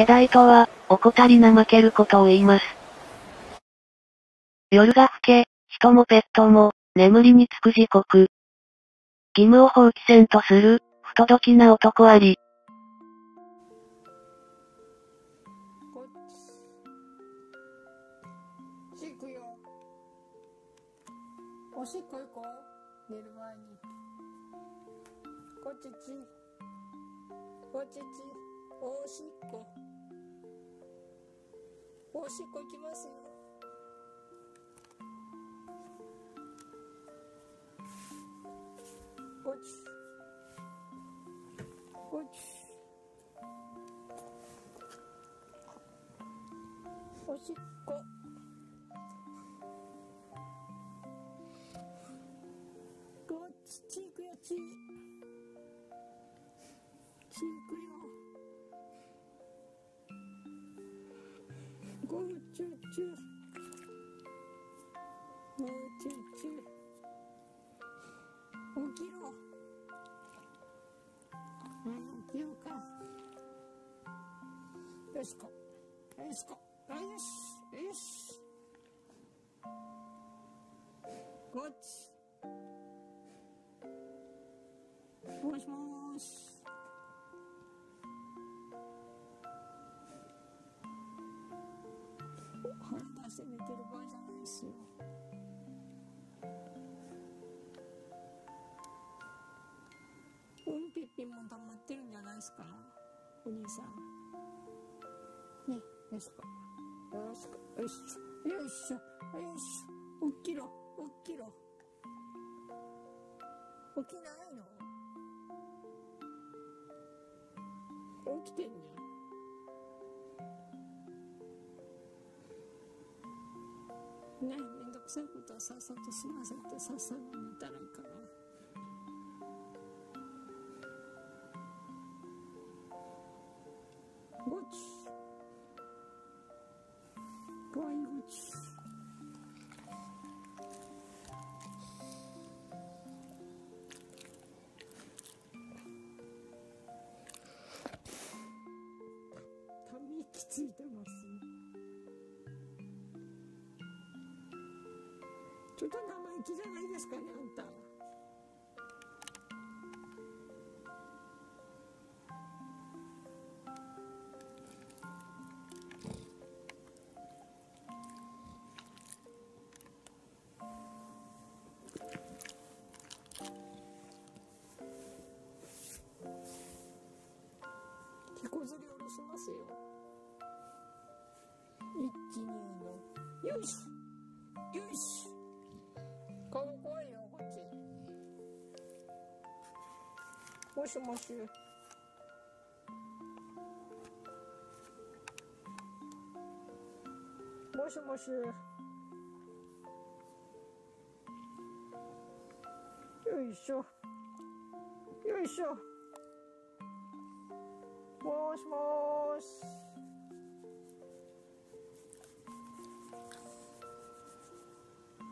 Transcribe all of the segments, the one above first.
気代とは、怠り怠けることを言います。夜が更け、人もペットも、眠りにつく時刻。義務を放棄せんとする、不届きな男あり。こっち。おしっこ行こう。寝る前に。こっちち。こっちち。おしっこ。おしっこ行きますよ。こっち。こっち。おしっこ。こっち、ち行くよ、ち。ち行くよ。ごちゅちゅ。ごちゅちゅ。起きろ。はい、起きようか。よしこ。よしこ。よし。よし。こっち。もしもーし。腹出して寝てる場合じゃないですよ。うんぴっぴも溜まってるんじゃないですか？お兄さん。ね、よしこ。よしこ。よいしょ。よいしょ。よいしょ。起きろ。起きろ。起きないの？起きてんじゃん。ねめんどくさいことはさっさと済ませてさっさと寝たらいいかな。ごち。かわいいごち。ため息ついてます。ちょっと生意気じゃないですかね、あんた。手こずり下ろしますよ。一、二の。よしよしもしもし。もしもし。よいしょ。よいしょ。もしもーし。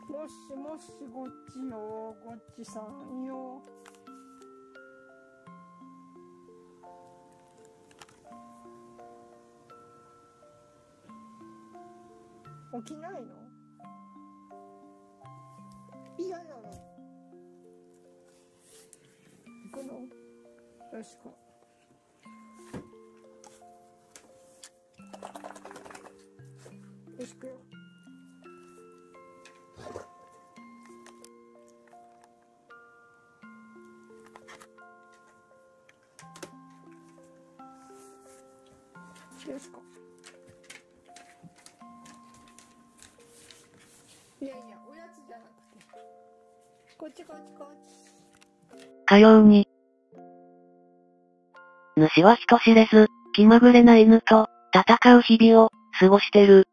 もしもしごっちよ、ごっちさんよ。起きないの？嫌なの行くの？よしこ。よしくよ。よしこ。いやいや、おやつじゃなくて。こっちこっちこっち。かように。主は人知れず、気まぐれな犬と、戦う日々を、過ごしてる。